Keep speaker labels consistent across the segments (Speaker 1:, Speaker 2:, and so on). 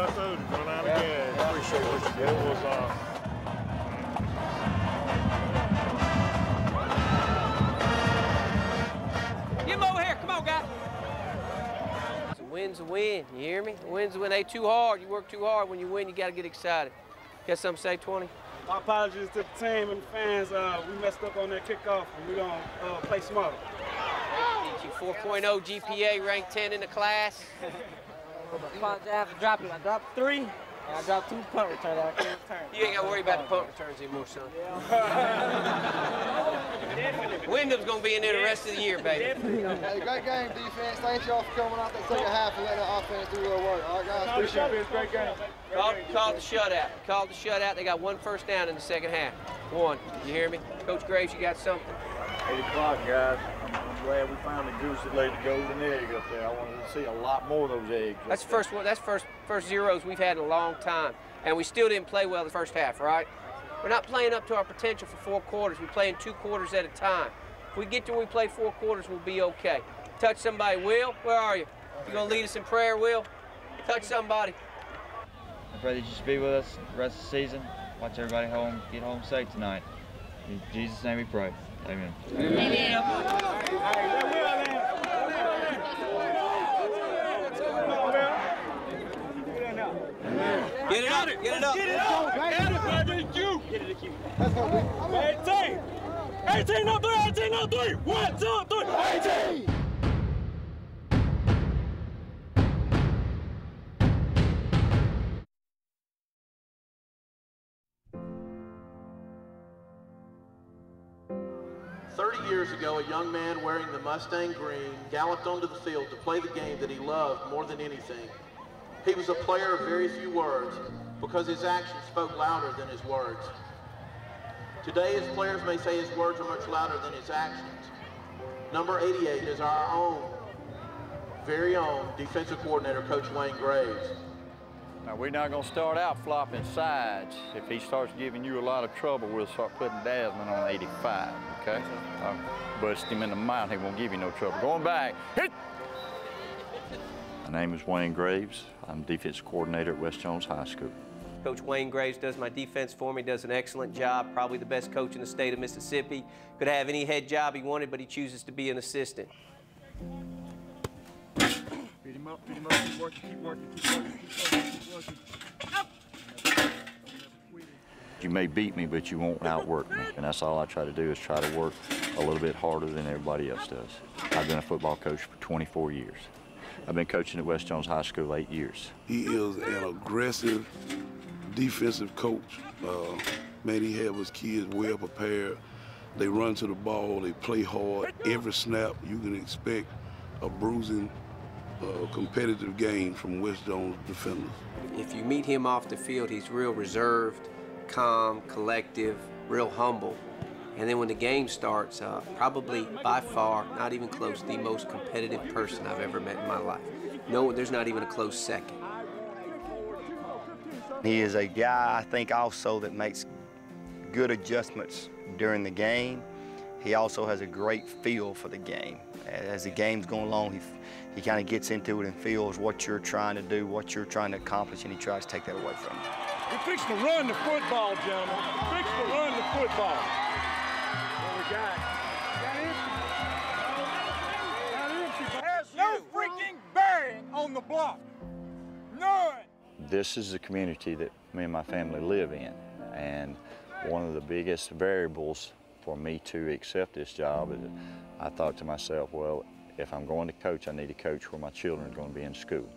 Speaker 1: pull that food and run out again. Appreciate what you did. It was, uh,
Speaker 2: Get him over here. Come on, guy. A win's a win. You hear me? A win's a win. Ain't too hard. You work too hard. When you win, you got to get excited. Got something to say, 20?
Speaker 3: My apologies to the team and the fans. Uh, we messed up on that kickoff, and we're going to uh, play smarter.
Speaker 2: 4.0 GPA, ranked 10 in the class.
Speaker 4: Apologize for dropping. I dropped three, and I dropped two punt returns. I couldn't return.
Speaker 2: You ain't got to worry about the punt returns anymore, son. Wyndham's going to be in there the rest of the year, baby.
Speaker 5: Hey, great game, defense. Thank y'all for coming out that second half and letting the offense do their work. All right, guys, appreciate it.
Speaker 1: great game.
Speaker 2: Called, called the shutout. Called the shutout. They got one first down in the second half. One. You hear me? Coach Graves, you got something?
Speaker 1: 8 o'clock, guys. I'm, I'm glad we found the goose that laid the golden egg up there. I wanted to see a lot more of those eggs.
Speaker 2: That's first one. That's first first zeros we've had in a long time, and we still didn't play well the first half. Right? We're not playing up to our potential for four quarters. We're playing two quarters at a time. If we get to where we play four quarters, we'll be okay. Touch somebody, Will. Where are you? You gonna lead us in prayer, Will? Touch somebody.
Speaker 6: I pray that you just be with us the rest of the season. Watch everybody home, get home safe tonight. In Jesus' name we pray. Amen.
Speaker 2: Get it up. Get it up.
Speaker 1: Get it up. Get it, baby. You. Get it, Q. 18. 18 on 3. 18 on 3. 1, 2, 3. 18.
Speaker 7: Young man wearing the Mustang green galloped onto the field to play the game that he loved more than anything. He was a player of very few words because his actions spoke louder than his words. Today, his players may say his words are much louder than his actions. Number 88 is our own, very own defensive coordinator, Coach Wayne Graves.
Speaker 8: Now, we're not going to start out flopping sides. If he starts giving you a lot of trouble, we'll start putting Desmond on 85, okay? I'll bust him in the mouth. He won't give you no trouble. Going back. Hit! My name is Wayne Graves. I'm defense coordinator at West Jones High School.
Speaker 2: Coach Wayne Graves does my defense for me, does an excellent job, probably the best coach in the state of Mississippi. Could have any head job he wanted, but he chooses to be an assistant.
Speaker 1: Beat him up, beat him up, keep working, keep working, keep working, keep working, keep working.
Speaker 8: You may beat me, but you won't outwork me. And that's all I try to do is try to work a little bit harder than everybody else does. I've been a football coach for 24 years. I've been coaching at West Jones High School eight years.
Speaker 9: He is an aggressive defensive coach. Uh, man, he had his kids well prepared. They run to the ball, they play hard. Every snap, you can expect a bruising, uh, competitive game from West Jones defenders.
Speaker 2: If you meet him off the field, he's real reserved, calm, collective, real humble. And then when the game starts, uh, probably by far, not even close, the most competitive person I've ever met in my life. No, there's not even a close second.
Speaker 10: He is a guy, I think, also that makes good adjustments during the game. He also has a great feel for the game. As the game's going along, he, he kind of gets into it and feels what you're trying to do, what you're trying to accomplish, and he tries to take that away from you.
Speaker 1: We fixing to run the football, gentlemen. We fixing to run the football. What we got?
Speaker 11: There's no freaking bearing on the block. None.
Speaker 8: This is the community that me and my family live in. And one of the biggest variables for me to accept this job is I thought to myself, well, if I'm going to coach, I need to coach where my children are going to be in school.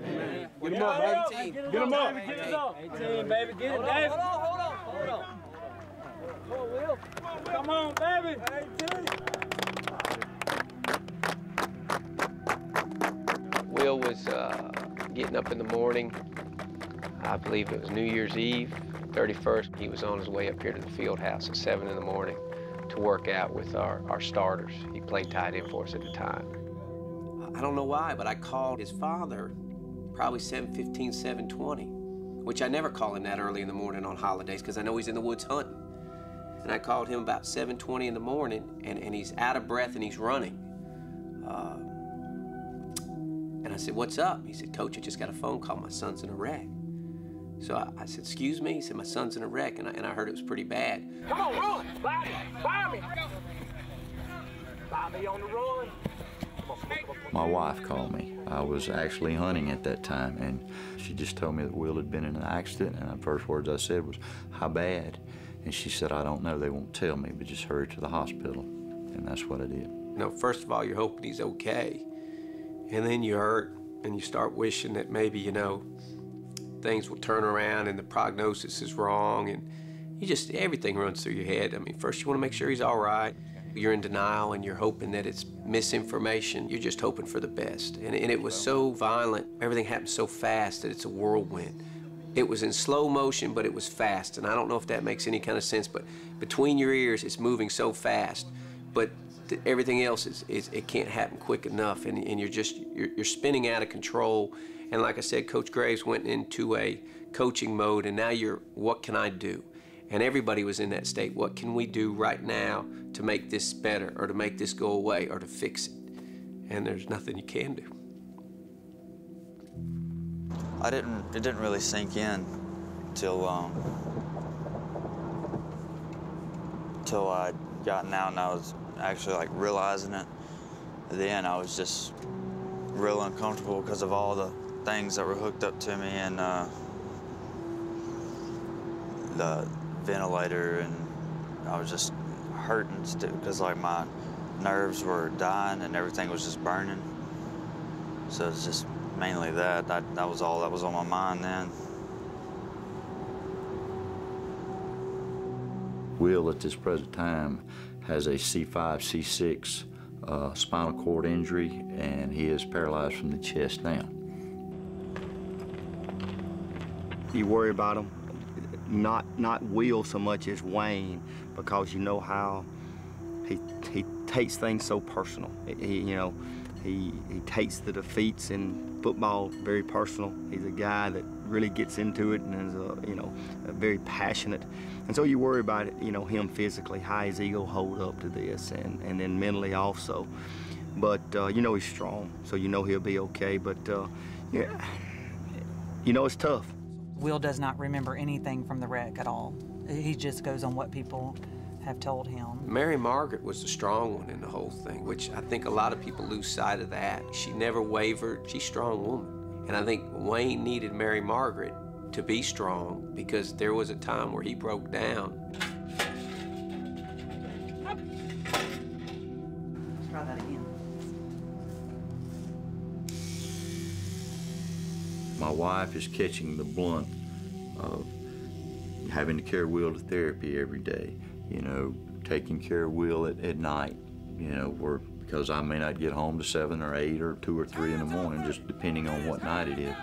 Speaker 3: Get him up, baby. Get him up.
Speaker 4: Get it up. 18, baby. Get it, Dave. Hold on, hold on, hold on. Come on, Will. Come on, baby. 18.
Speaker 2: Will was uh, getting up in the morning. I believe it was New Year's Eve, 31st. He was on his way up here to the field house at 7 in the morning to work out with our, our starters. He played tight end for us at the time. I don't know why, but I called his father probably 7.15, 7.20, which I never call him that early in the morning on holidays because I know he's in the woods hunting. And I called him about 7.20 in the morning, and, and he's out of breath and he's running. Uh, And I said, What's up? He said, Coach, I just got a phone call. My son's in a wreck. So I, I said, Excuse me? He said, My son's in a wreck. And I, and I heard it was pretty bad.
Speaker 11: Come on, run! Buy me! Buy me! Buy me on the run!
Speaker 8: My wife called me. I was actually hunting at that time, and she just told me that Will had been in an accident. And the first words I said was, How bad? And she said, I don't know. They won't tell me, but just hurry to the hospital. And that's what I did.
Speaker 2: You know, first of all, you're hoping he's okay. And then you hurt and you start wishing that maybe, you know, things will turn around and the prognosis is wrong. And you just, everything runs through your head. I mean, first you want to make sure he's all right. You're in denial and you're hoping that it's misinformation. You're just hoping for the best. And, and it was so violent. Everything happened so fast that it's a whirlwind. It was in slow motion, but it was fast. And I don't know if that makes any kind of sense, but between your ears, it's moving so fast. But everything else is, is, it can't happen quick enough. And, and you're just, you're, you're spinning out of control. And like I said, Coach Graves went into a coaching mode, and now you're, what can I do? And everybody was in that state. What can we do right now to make this better or to make this go away or to fix it? And there's nothing you can do.
Speaker 6: I didn't. It didn't really sink in till um, till I gotten out and I was actually like realizing it. Then I was just real uncomfortable because of all the things that were hooked up to me and uh, the ventilator, and I was just hurting because like my nerves were dying and everything was just burning. So it's just mainly that. that. That was all that was on my mind then.
Speaker 8: Will, at this present time, has a C5, C6 uh, spinal cord injury, and he is paralyzed from the chest down.
Speaker 10: You worry about him, not not Will so much as Wayne, because you know how he he takes things so personal. He, you know, he he takes the defeats in football very personal. He's a guy that really gets into it and is a, you know very passionate. And so you worry about you know him physically, how his ego hold up to this, and and then mentally also. But uh, you know he's strong, so you know he'll be okay. But uh, yeah, you know it's tough.
Speaker 12: Will does not remember anything from the wreck at all. He just goes on what people have told him.
Speaker 2: Mary Margaret was the strong one in the whole thing, which I think a lot of people lose sight of that. She never wavered. She's a strong woman. And I think Wayne needed Mary Margaret to be strong because there was a time where he broke down.
Speaker 12: Let's try that again.
Speaker 8: My wife is catching the blunt of having to carry Will to therapy every day, you know, taking care of Will at, at night, you know, where, because I may not get home to seven or eight or two or three in the morning, just depending on what night it is.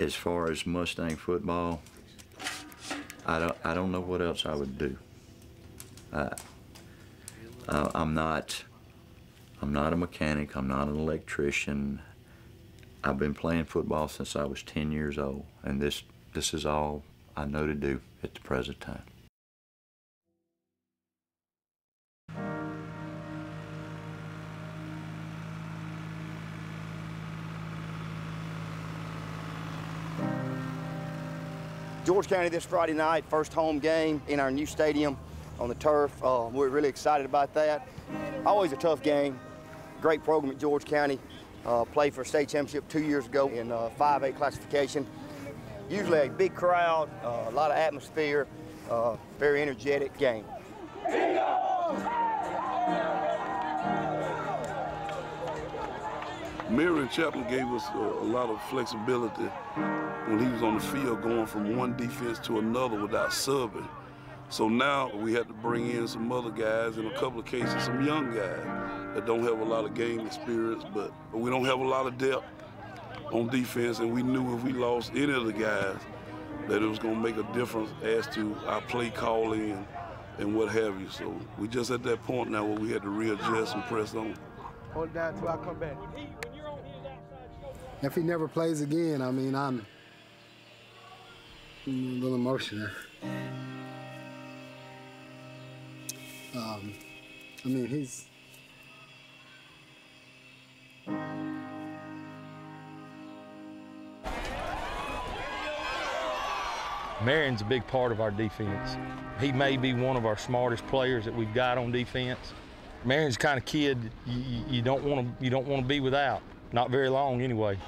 Speaker 8: As far as Mustang football, I don't, I don't know what else I would do. I, I, I'm not, I'm not a mechanic. I'm not an electrician. I've been playing football since I was 10 years old, and this, this is all I know to do at the present time.
Speaker 10: George County this Friday night, first home game in our new stadium on the turf. Uh, we're really excited about that. Always a tough game. Great program at George County. Uh, played for a state championship two years ago in uh, 5A classification. Usually a big crowd, uh, a lot of atmosphere, uh, very energetic game.
Speaker 9: Marion Chapman gave us a, a lot of flexibility when he was on the field going from one defense to another without subbing. So now we had to bring in some other guys, in a couple of cases, some young guys that don't have a lot of game experience, but we don't have a lot of depth on defense, and we knew if we lost any of the guys that it was going to make a difference as to our play calling and, and what have you. So we just at that point now where we had to readjust and press on.
Speaker 5: Hold it down till I come back.
Speaker 13: if he never plays again, I mean, I'm a little emotional. Um, I mean, he's.
Speaker 14: Marion's a big part of our defense. He may be one of our smartest players that we've got on defense. Marion's the kind of kid you, you don't want to you don't want to be without. Not very long, anyway.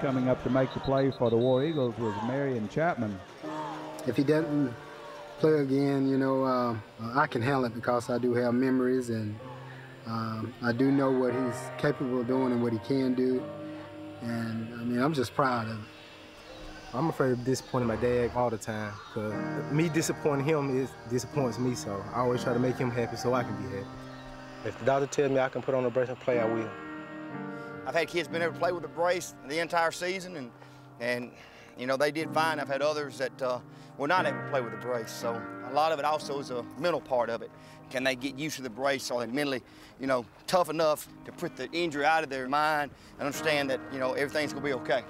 Speaker 15: Coming up to make the play for the War Eagles was Marion Chapman.
Speaker 13: If he doesn't play again, you know, uh, I can handle it because I do have memories and um, I do know what he's capable of doing and what he can do. And I mean, I'm just proud of him.
Speaker 16: I'm afraid of disappointing my dad all the time. Cause me disappointing him is disappoints me. So I always try to make him happy so I can be happy. If the doctor tells me I can put on a brace and play, I will.
Speaker 10: I've had kids been able to play with a brace the entire season, and and you know they did fine. I've had others that uh, were not able to play with a brace. So a lot of it also is a mental part of it. Can they get used to the brace? Are they mentally, you know, tough enough to put the injury out of their mind and understand that you know everything's gonna be okay?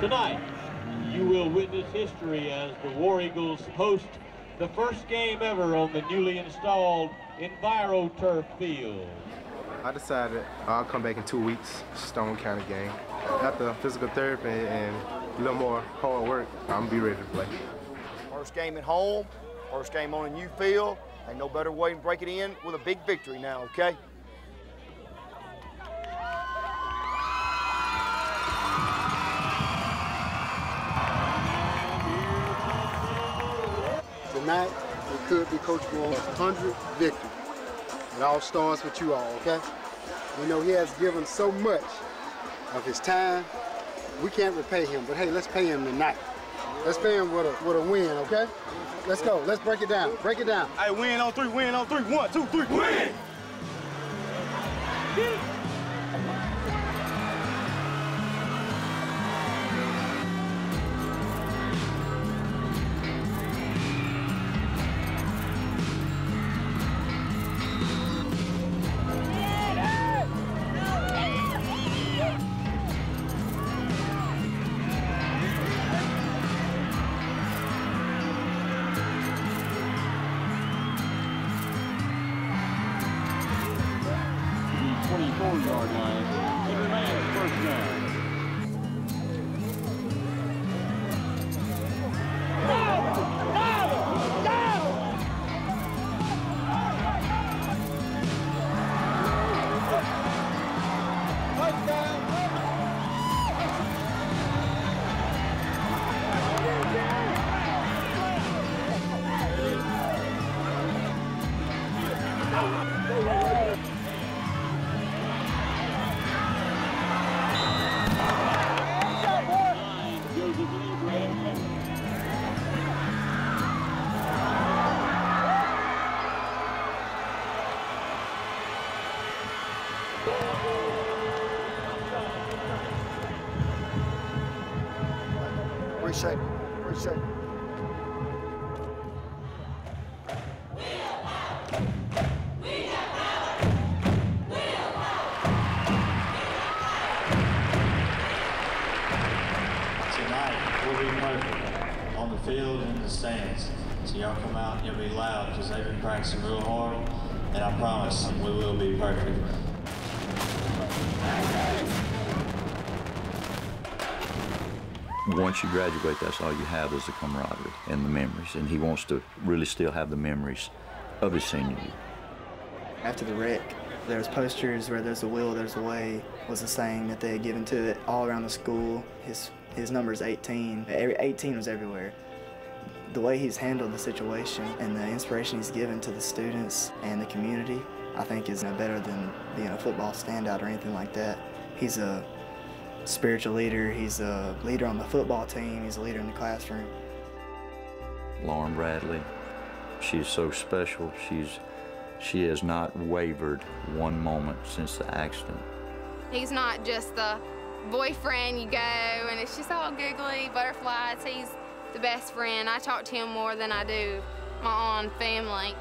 Speaker 17: Tonight, you will witness history as the War Eagles host the first game ever on the newly installed EnviroTurf field.
Speaker 16: I decided I'll come back in two weeks, Stone County game. After physical therapy and a little more hard work, I'm gonna be ready to play.
Speaker 10: First game at home, first game on a new field. Ain't no better way to break it in with a big victory now, okay?
Speaker 13: Tonight, it could be Coach Moore's 100th victory. It all starts with you all, okay? We know he has given so much of his time. We can't repay him, but hey, let's pay him tonight. Let's pay him with a, with a win, okay? Let's go. Let's break it down. Break it down.
Speaker 3: Hey, win on three, win on three. One, two, three, win!
Speaker 10: Appreciate it. Appreciate it.
Speaker 18: Y'all come out and you'll be loud because they've been practicing real hard. And I promise we will be perfect.
Speaker 8: Once you graduate, that's all you have is the camaraderie and the memories. And he wants to really still have the memories of his senior year.
Speaker 19: After the wreck, there was posters where there's a will, there's a way, was the saying that they had given to it all around the school. His, his number is 18. Every, 18 was everywhere. The way he's handled the situation and the inspiration he's given to the students and the community, I think is no better than being a football standout or anything like that. He's a spiritual leader, he's a leader on the football team, he's a leader in the classroom.
Speaker 8: Lauren Bradley, she's so special. She's she has not wavered one moment since the accident.
Speaker 20: He's not just the boyfriend you go and it's just all googly butterflies. He's the best friend. I talk to him more than I do my own family.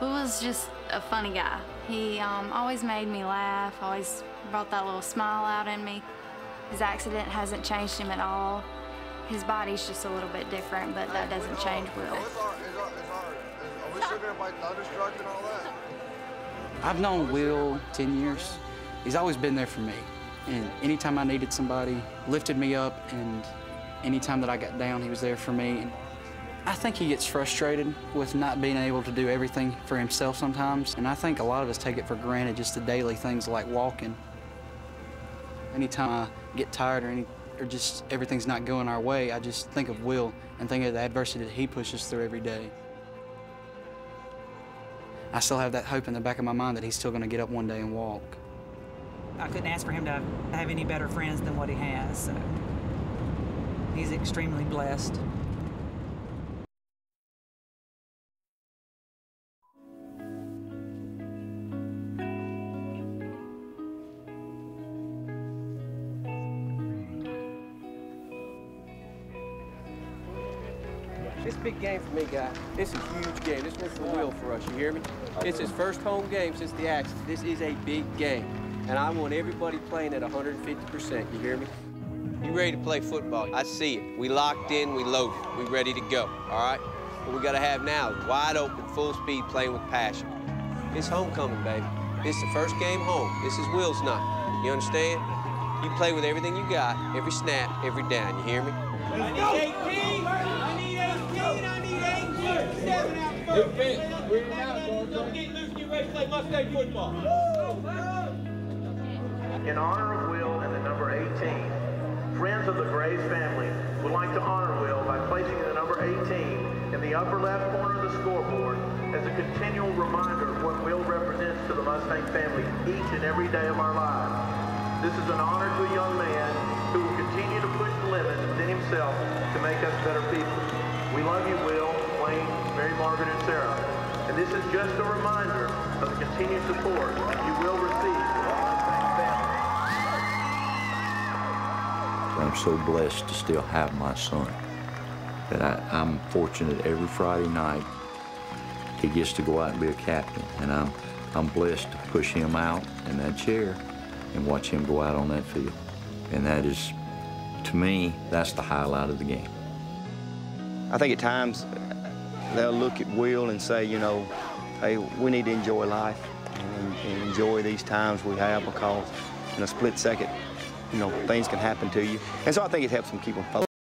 Speaker 21: He was just a funny guy. He um, always made me laugh, always brought that little smile out in me. His accident hasn't changed him at all. His body's just a little bit different, but that doesn't change Will.
Speaker 5: Are we sitting there by thunderstruck and all that?
Speaker 22: I've known Will 10 years. He's always been there for me. And anytime I needed somebody, lifted me up, and anytime that I got down, he was there for me. And I think he gets frustrated with not being able to do everything for himself sometimes. And I think a lot of us take it for granted, just the daily things like walking. Anytime I get tired or, any, or just everything's not going our way, I just think of Will and think of the adversity that he pushes through every day. I still have that hope in the back of my mind that he's still going to get up one day and walk.
Speaker 12: I couldn't ask for him to have any better friends than what he has. So he's extremely blessed.
Speaker 23: This big game for me, guy. This is a huge game. This one's for Will for us. You hear me? It's his first home game since the accident. This is a big game, and I want everybody playing at 150%. You hear me?
Speaker 2: You ready to play football? I see it. We locked in, we loaded, we ready to go, all right? What we gotta have now is wide open, full speed, playing with passion. It's homecoming, baby. It's the first game home. This is Will's night. You understand? You play with everything you got, every snap, every down. You hear me?
Speaker 11: I need 18. I need 18. I need 18. Seven out first. We're out, Don't get loose. Get ready to play Mustang football.
Speaker 24: In honor of Will and the number 18, friends of the Graves family would like to honor Will by placing the number 18 in the upper left corner of the scoreboard as a continual reminder of what Will represents to the Mustang family each and every day of our lives. This is an honor to a young man who will continue to push the limits within himself to make us better people. We love you, Will, Wayne, Mary Margaret, and Sarah. And this is just a reminder of the continued support you will receive
Speaker 8: I'm so blessed to still have my son. That I, I'm fortunate every Friday night he gets to go out and be a captain. And I'm, I'm blessed to push him out in that chair and watch him go out on that field. And that is, to me, that's the highlight of the game.
Speaker 10: I think at times they'll look at Will and say, you know, hey, we need to enjoy life and, and enjoy these times we have because in a split second, you know, things can happen to you. And so I think it helps them keep them focused.